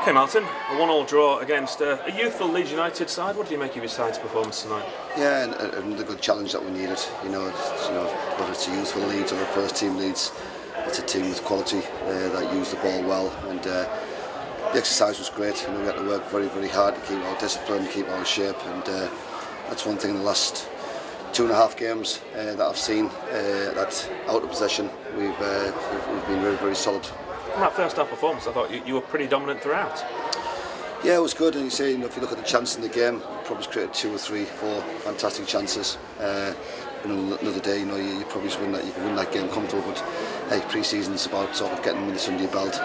Okay, Martin, a one-all draw against uh, a youthful Leeds United side. What do you make of your side's performance tonight? Yeah, and the good challenge that we needed. You know, you know, whether it's a youthful Leeds or a first-team Leeds, it's a team with quality uh, that use the ball well, and uh, the exercise was great. You know, we had to work very, very hard to keep our discipline, keep our shape, and uh, that's one thing in the last two and a half games uh, that I've seen. Uh, that out of possession, we've, uh, we've we've been very, very solid. In that first half performance, I thought you, you were pretty dominant throughout. Yeah, it was good. And you say, you know, if you look at the chance in the game, probably created two or three, four fantastic chances. Uh, you know, another day, you know, you, you probably win that, you can win that game comfortable. But hey, pre-season's about sort of getting minutes under your belt.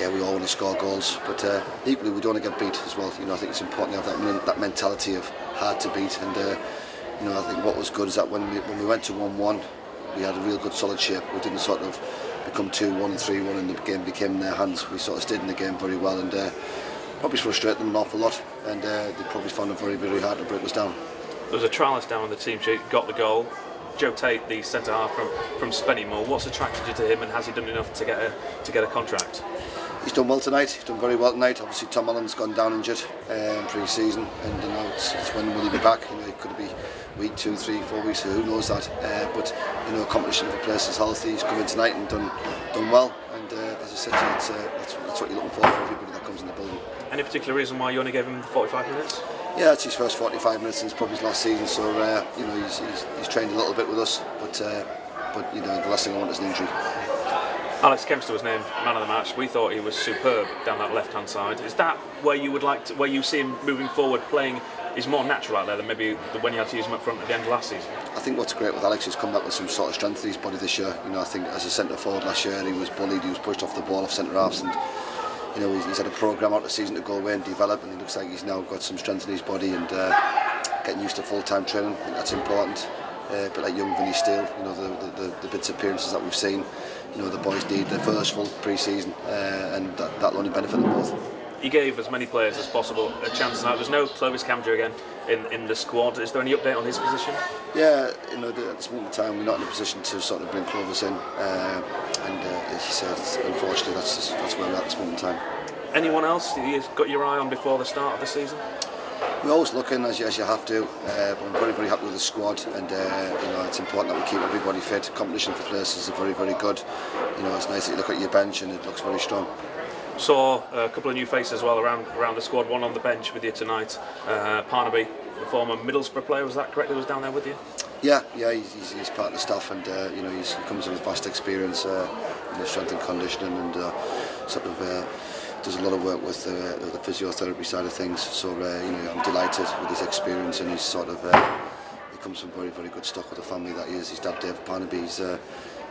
Yeah, we all want to score goals, but uh, equally we don't want to get beat as well. You know, I think it's important to have that, that mentality of hard to beat. And uh, you know, I think what was good is that when we when we went to one-one, we had a real good solid shape. We didn't sort of become 2-1 and 3-1 and the game became in their hands. We sort of stayed in the game very well and uh, probably frustrated them an awful lot and uh, they probably found it very, very hard to break us down. There was a trialist down on the team sheet, got the goal. Joe Tate, the centre half from, from Spennymoor, what's attracted you to him and has he done enough to get a, to get a contract? He's done well tonight, he's done very well tonight. Obviously Tom Allen's gone down injured um, pre-season and you know, it's, it's when will he be back? You know, he could be week two, three, four weeks, who knows that. Uh, but you know, competition for players is healthy. He's come in tonight and done done well. And uh, as I said, it's, uh, that's, that's what you're looking for for everybody that comes in the building. Any particular reason why you only gave him 45 minutes? Yeah, it's his first 45 minutes since probably his last season. So uh, you know, he's, he's, he's trained a little bit with us, but uh, but you know, the last thing I want is an injury. Alex Kempster was named man of the match. We thought he was superb down that left-hand side. Is that where you would like to, where you see him moving forward, playing? Is more natural out there than maybe when you had to use him up front at the end of last season. I think what's great with Alex is come back with some sort of strength in his body this year. You know, I think as a centre forward last year, he was bullied, he was pushed off the ball off centre halves, and you know he's, he's had a programme out the season to go away and develop, and he looks like he's now got some strength in his body and uh, getting used to full-time training. I think that's important. Uh, but like young Vinny Steele, you know the, the, the bits of appearances that we've seen, you know the boys need their first full pre-season, uh, and that, that'll only benefit them both. He gave as many players as possible a chance tonight. There's no Clovis Kamdjo again in, in the squad. Is there any update on his position? Yeah, you know, at this moment in time, we're not in a position to sort of bring Clovis in, uh, and uh, as you said, unfortunately, that's just, that's where we're at this moment in time. Anyone else you've got your eye on before the start of the season? We're always looking as you, as you have to, uh, but I'm very very happy with the squad, and uh, you know it's important that we keep everybody fit. Competition for places is very very good. You know it's nice that you look at your bench and it looks very strong. Saw a couple of new faces as well around around the squad. One on the bench with you tonight, uh, Parnaby, the former Middlesbrough player. Was that correct? That was down there with you. Yeah, yeah, he's, he's part of the staff, and uh, you know he comes with vast experience uh, in the strength and conditioning, and uh, sort of uh, does a lot of work with the, uh, the physiotherapy side of things. So uh, you know, I'm delighted with his experience and he's sort of uh, he comes from very very good stock with the family that he is. His dad Dave Parnaby, he's, uh,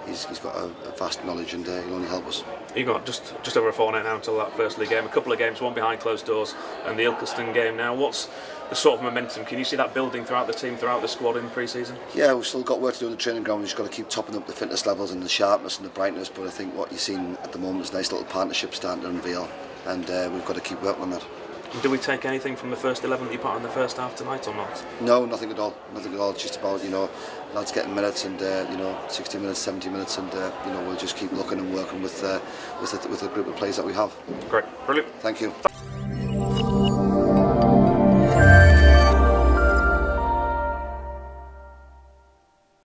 he's he's got a, a vast knowledge and uh, he'll only help us. You got just just over a fortnight now until that first league game. A couple of games, one behind closed doors, and the Ilkeston game now. What's the sort of momentum? Can you see that building throughout the team, throughout the squad in pre-season? Yeah, we've still got work to do on the training ground. We've just got to keep topping up the fitness levels and the sharpness and the brightness. But I think what you're seeing at the moment is a nice little partnership starting to unveil, and uh, we've got to keep working on that. Do we take anything from the first 11 that you put on the first half tonight or not? No, nothing at all. Nothing at all. It's just about, you know, lads getting minutes and, uh, you know, 60 minutes, 70 minutes and, uh, you know, we'll just keep looking and working with, uh, with, the, with the group of players that we have. Great. Brilliant. Thank you.